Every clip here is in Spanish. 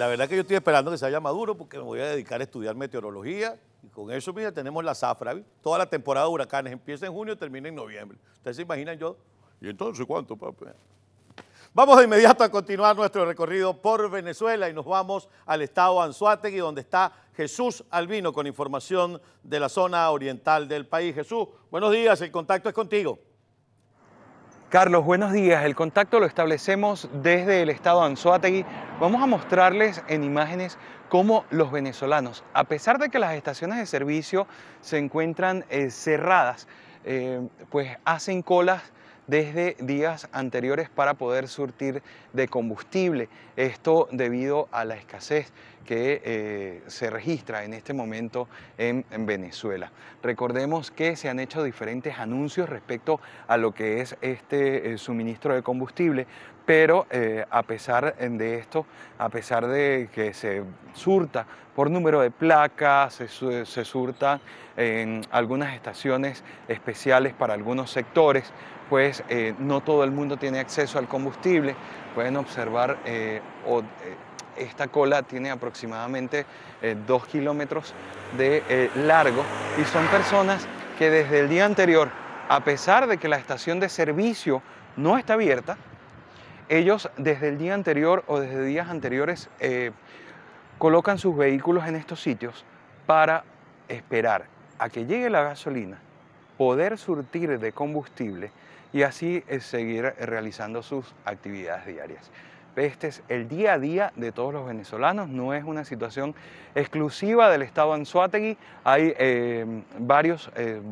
la verdad que yo estoy esperando que se haya Maduro porque me voy a dedicar a estudiar meteorología y con eso, mira, tenemos la zafra. Toda la temporada de huracanes empieza en junio y termina en noviembre. ¿Ustedes se imaginan yo? ¿Y entonces cuánto, papi? Vamos de inmediato a continuar nuestro recorrido por Venezuela y nos vamos al estado Anzuategui, donde está Jesús Albino con información de la zona oriental del país. Jesús, buenos días, el contacto es contigo. Carlos, buenos días. El contacto lo establecemos desde el estado Anzuategui. Vamos a mostrarles en imágenes cómo los venezolanos, a pesar de que las estaciones de servicio se encuentran eh, cerradas, eh, pues hacen colas desde días anteriores para poder surtir de combustible. Esto debido a la escasez que eh, se registra en este momento en, Venezuela. Recordemos que se han hecho diferentes anuncios respecto a lo que es este suministro de combustible, pero eh, a pesar de esto, a pesar de que se surta por número de placas, se, surta en algunas estaciones especiales para algunos sectores, pues eh, no todo el mundo tiene acceso al combustible. Pueden observar, eh, eh, esta cola tiene aproximadamente dos kilómetros de largo y son personas que desde el día anterior, a pesar de que la estación de servicio no está abierta, ellos desde el día anterior o desde días anteriores colocan sus vehículos en estos sitios para esperar a que llegue la gasolina, poder surtir de combustible y así eh, seguir eh, realizando sus actividades diarias. Este es el día a día de todos los venezolanos, no es una situación exclusiva del Estado Anzuategui. Hay eh, varios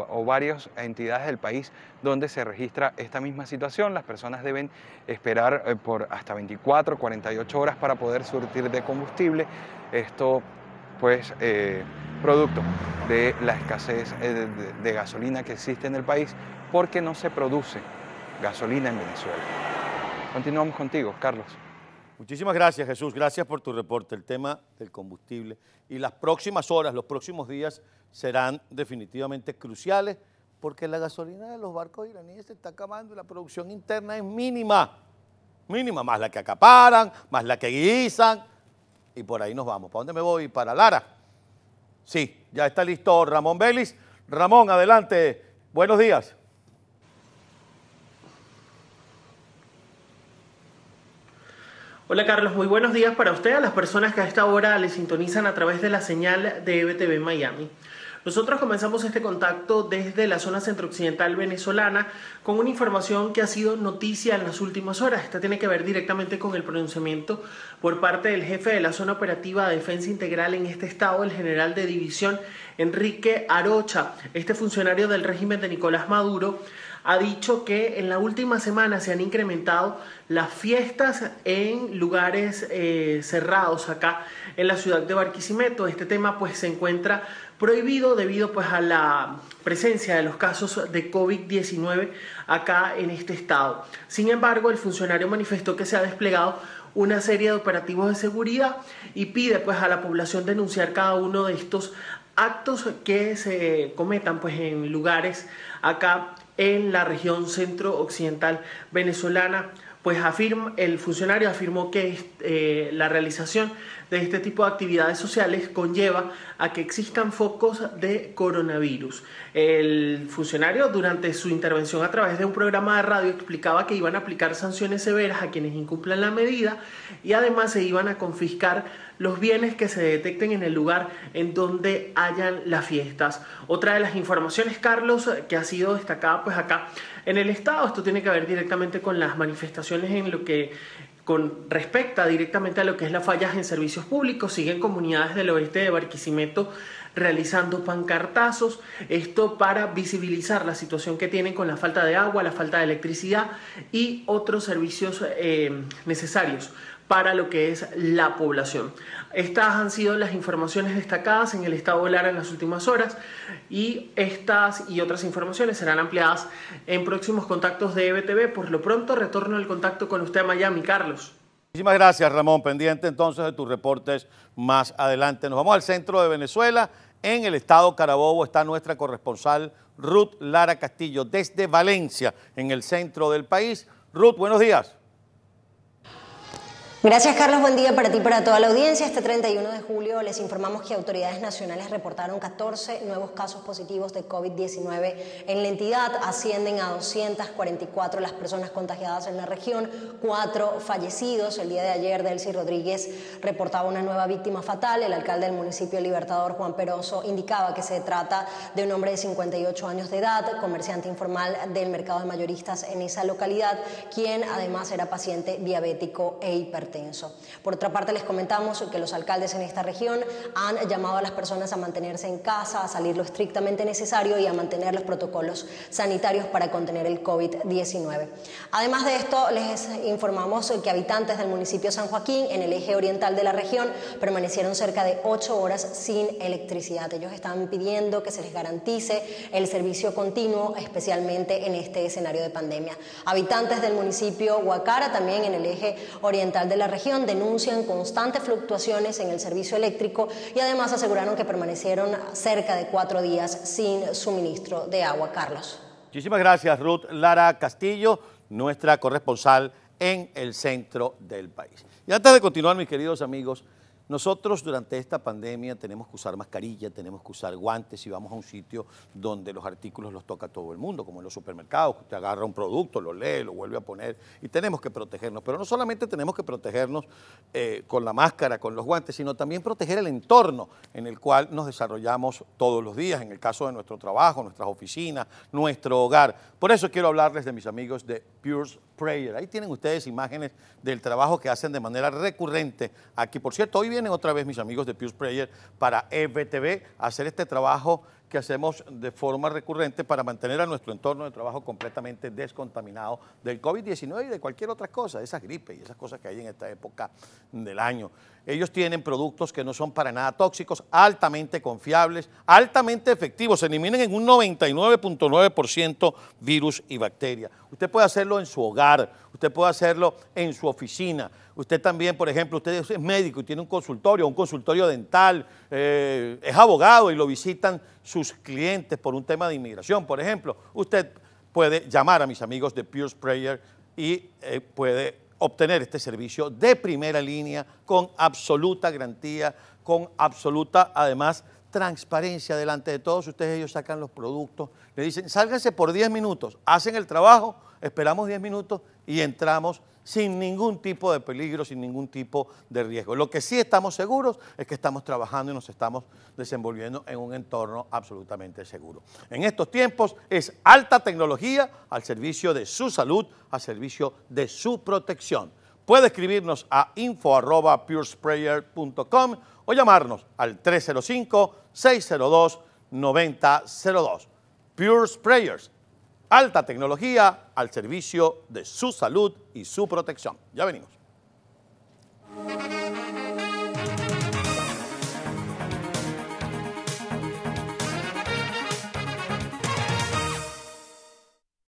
o varias entidades del país donde se registra esta misma situación. Las personas deben esperar por hasta 24, 48 horas para poder surtir de combustible. Esto, pues, producto de la escasez de gasolina que existe en el país, porque no se produce gasolina en Venezuela. Continuamos contigo, Carlos. Muchísimas gracias, Jesús. Gracias por tu reporte. El tema del combustible y las próximas horas, los próximos días serán definitivamente cruciales porque la gasolina de los barcos iraníes se está acabando y la producción interna es mínima. Mínima, más la que acaparan, más la que guisan. Y por ahí nos vamos. ¿Para dónde me voy? Para Lara. Sí, ya está listo Ramón Vélez. Ramón, adelante. Buenos días. Hola Carlos, muy buenos días para usted, a las personas que a esta hora le sintonizan a través de la señal de EBTV Miami. Nosotros comenzamos este contacto desde la zona centro-occidental venezolana con una información que ha sido noticia en las últimas horas. Esta tiene que ver directamente con el pronunciamiento por parte del jefe de la zona operativa de defensa integral en este estado, el general de división Enrique Arocha, este funcionario del régimen de Nicolás Maduro ha dicho que en la última semana se han incrementado las fiestas en lugares eh, cerrados acá en la ciudad de Barquisimeto. Este tema pues se encuentra prohibido debido pues a la presencia de los casos de COVID-19 acá en este estado. Sin embargo, el funcionario manifestó que se ha desplegado una serie de operativos de seguridad y pide pues a la población denunciar cada uno de estos actos que se cometan pues en lugares acá en la región centro-occidental venezolana. Pues afirma, el funcionario afirmó que eh, la realización de este tipo de actividades sociales conlleva a que existan focos de coronavirus. El funcionario durante su intervención a través de un programa de radio explicaba que iban a aplicar sanciones severas a quienes incumplan la medida y además se iban a confiscar los bienes que se detecten en el lugar en donde hayan las fiestas. Otra de las informaciones, Carlos, que ha sido destacada pues acá en el Estado, esto tiene que ver directamente con las manifestaciones en lo que con respecta directamente a lo que es las fallas en servicios públicos, siguen comunidades del oeste de Barquisimeto realizando pancartazos, esto para visibilizar la situación que tienen con la falta de agua, la falta de electricidad y otros servicios eh, necesarios para lo que es la población. Estas han sido las informaciones destacadas en el estado de Lara en las últimas horas y estas y otras informaciones serán ampliadas en próximos contactos de EBTV. Por lo pronto retorno el contacto con usted a Miami, Carlos. Muchísimas gracias, Ramón. Pendiente entonces de tus reportes más adelante. Nos vamos al centro de Venezuela. En el estado Carabobo está nuestra corresponsal Ruth Lara Castillo desde Valencia, en el centro del país. Ruth, buenos días. Gracias Carlos, buen día para ti y para toda la audiencia. Este 31 de julio les informamos que autoridades nacionales reportaron 14 nuevos casos positivos de COVID-19 en la entidad. Ascienden a 244 las personas contagiadas en la región, cuatro fallecidos. El día de ayer Delcy Rodríguez reportaba una nueva víctima fatal. El alcalde del municipio Libertador, Juan Peroso, indicaba que se trata de un hombre de 58 años de edad, comerciante informal del mercado de mayoristas en esa localidad, quien además era paciente diabético e hipertenso. Por otra parte, les comentamos que los alcaldes en esta región han llamado a las personas a mantenerse en casa, a salir lo estrictamente necesario y a mantener los protocolos sanitarios para contener el COVID-19. Además de esto, les informamos que habitantes del municipio San Joaquín, en el eje oriental de la región, permanecieron cerca de ocho horas sin electricidad. Ellos estaban pidiendo que se les garantice el servicio continuo, especialmente en este escenario de pandemia. Habitantes del municipio Huacara, también en el eje oriental de la región denuncian constantes fluctuaciones en el servicio eléctrico y además aseguraron que permanecieron cerca de cuatro días sin suministro de agua. Carlos. Muchísimas gracias, Ruth Lara Castillo, nuestra corresponsal en el centro del país. Y antes de continuar, mis queridos amigos, nosotros durante esta pandemia tenemos que usar mascarilla, tenemos que usar guantes y vamos a un sitio donde los artículos los toca todo el mundo, como en los supermercados, que usted agarra un producto, lo lee, lo vuelve a poner y tenemos que protegernos. Pero no solamente tenemos que protegernos eh, con la máscara, con los guantes, sino también proteger el entorno en el cual nos desarrollamos todos los días, en el caso de nuestro trabajo, nuestras oficinas, nuestro hogar. Por eso quiero hablarles de mis amigos de Pure Prayer. Ahí tienen ustedes imágenes del trabajo que hacen de manera recurrente aquí. Por cierto, hoy vienen otra vez mis amigos de Pure Prayer para EBTV hacer este trabajo que hacemos de forma recurrente para mantener a nuestro entorno de trabajo completamente descontaminado del COVID-19 y de cualquier otra cosa, esas gripes y esas cosas que hay en esta época del año. Ellos tienen productos que no son para nada tóxicos, altamente confiables, altamente efectivos, se eliminan en un 99.9% virus y bacterias. Usted puede hacerlo en su hogar, usted puede hacerlo en su oficina. Usted también, por ejemplo, usted es médico y tiene un consultorio, un consultorio dental, eh, es abogado y lo visitan sus clientes por un tema de inmigración, por ejemplo. Usted puede llamar a mis amigos de Pure Sprayer y eh, puede obtener este servicio de primera línea con absoluta garantía, con absoluta, además, transparencia delante de todos ustedes. Ellos sacan los productos, le dicen, sálganse por 10 minutos, hacen el trabajo, esperamos 10 minutos y entramos sin ningún tipo de peligro, sin ningún tipo de riesgo. Lo que sí estamos seguros es que estamos trabajando y nos estamos desenvolviendo en un entorno absolutamente seguro. En estos tiempos es alta tecnología al servicio de su salud, al servicio de su protección. Puede escribirnos a info.puresprayer.com o llamarnos al 305-602-9002. Pure Sprayers alta tecnología al servicio de su salud y su protección. Ya venimos.